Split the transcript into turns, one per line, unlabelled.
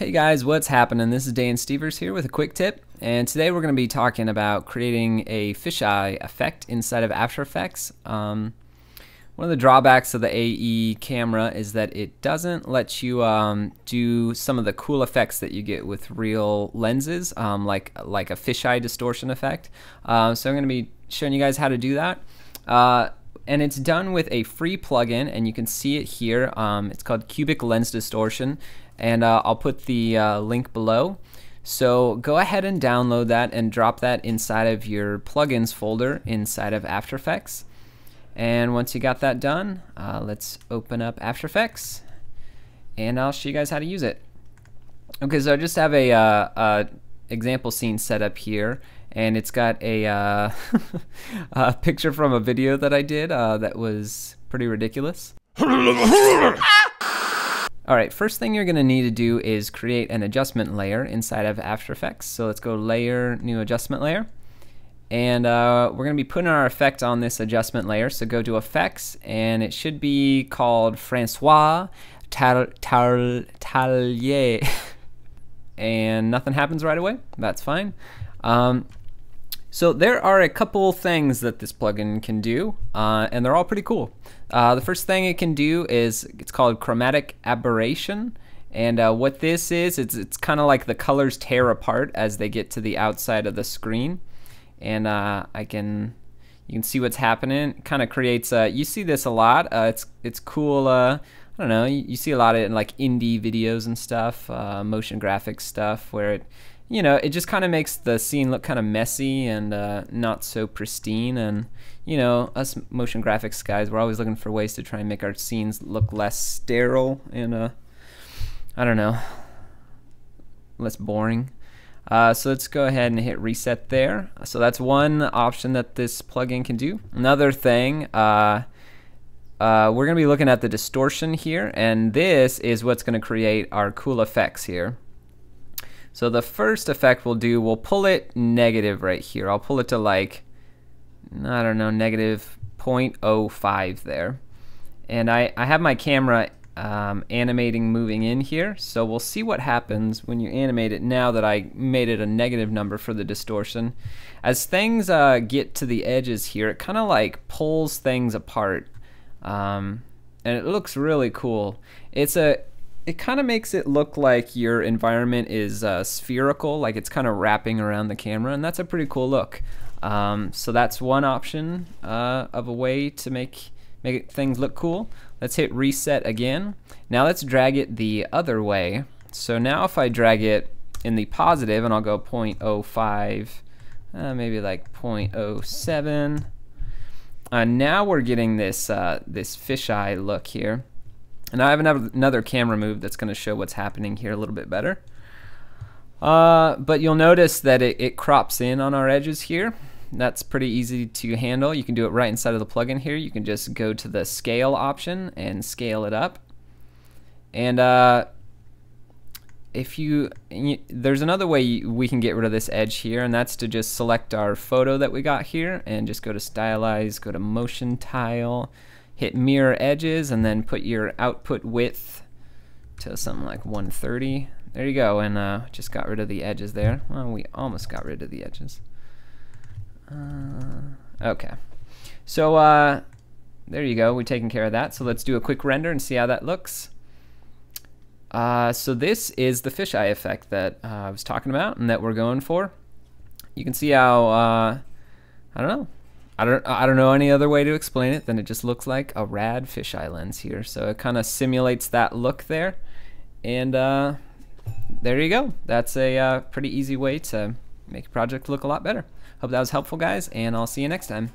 Hey guys, what's happening? This is Dan Stevers here with a quick tip, and today we're going to be talking about creating a fisheye effect inside of After Effects. Um, one of the drawbacks of the AE camera is that it doesn't let you um, do some of the cool effects that you get with real lenses, um, like like a fisheye distortion effect. Uh, so I'm going to be showing you guys how to do that. Uh, and it's done with a free plugin, and you can see it here. Um, it's called Cubic Lens Distortion, and uh, I'll put the uh, link below. So go ahead and download that and drop that inside of your plugins folder inside of After Effects. And once you got that done, uh, let's open up After Effects and I'll show you guys how to use it. Okay, so I just have a, uh, a example scene set up here and it's got a, uh, a picture from a video that I did uh, that was pretty ridiculous. Alright, first thing you're going to need to do is create an adjustment layer inside of After Effects. So let's go Layer, New Adjustment Layer. And uh, we're going to be putting our effect on this adjustment layer. So go to Effects, and it should be called Francois Tarlier. and nothing happens right away. That's fine. Um, so there are a couple things that this plugin can do, uh, and they're all pretty cool. Uh, the first thing it can do is it's called chromatic aberration. And uh, what this is, it's, it's kind of like the colors tear apart as they get to the outside of the screen. And uh, I can, you can see what's happening. Kind of creates, uh, you see this a lot. Uh, it's, it's cool. I don't know, you, you, see a lot of it in like indie videos and stuff, motion graphics stuff, where it you know, it just kind of makes the scene look kind of messy and uh, not so pristine. And, you know, us motion graphics guys, we're always looking for ways to try and make our scenes look less sterile and, uh, I don't know, less boring. Uh, so let's go ahead and hit reset there. So that's one option that this plugin can do. Another thing, uh, uh, we're going to be looking at the distortion here, and this is what's going to create our cool effects here. So the first effect we'll do, we'll pull it negative right here. I'll pull it to like, I don't know, negative 0.05 there. And I, I have my camera um, animating moving in here. So we'll see what happens when you animate it now that I made it a negative number for the distortion. As things uh, get to the edges here, it kind of like pulls things apart. Um, and it looks really cool. It's a it kind of makes it look like your environment is uh, spherical, like it's kind of wrapping around the camera, and that's a pretty cool look. Um, so that's one option uh, of a way to make make things look cool. Let's hit reset again. Now let's drag it the other way. So now if I drag it in the positive, and I'll go 0.05, uh, maybe like 0.07. Uh, now we're getting this uh, this fisheye look here. And I have another camera move that's going to show what's happening here a little bit better. Uh, but you'll notice that it, it, crops in on our edges here. That's pretty easy to handle. You can do it right inside of the plugin here. You can just go to the scale option and scale it up. And uh, if you, you, there's another way we can get rid of this edge here, and that's to just select our photo that we got here and just go to stylize, go to motion tile, hit mirror edges and then put your output width to something like 130 there you go and uh, just got rid of the edges there. Well we almost got rid of the edges. Uh, okay. So uh, there you go we're taking care of that. So let's do a quick render and see how that looks. Uh, so this is the fisheye effect that uh, I was talking about and that we're going for. You can see how uh, I don't know I don't I don't know any other way to explain it than it just looks like a rad fisheye lens here. So it kind of simulates that look there, and uh, there you go. That's a uh, pretty easy way to make a project look a lot better. Hope that was helpful, guys, and I'll see you next time.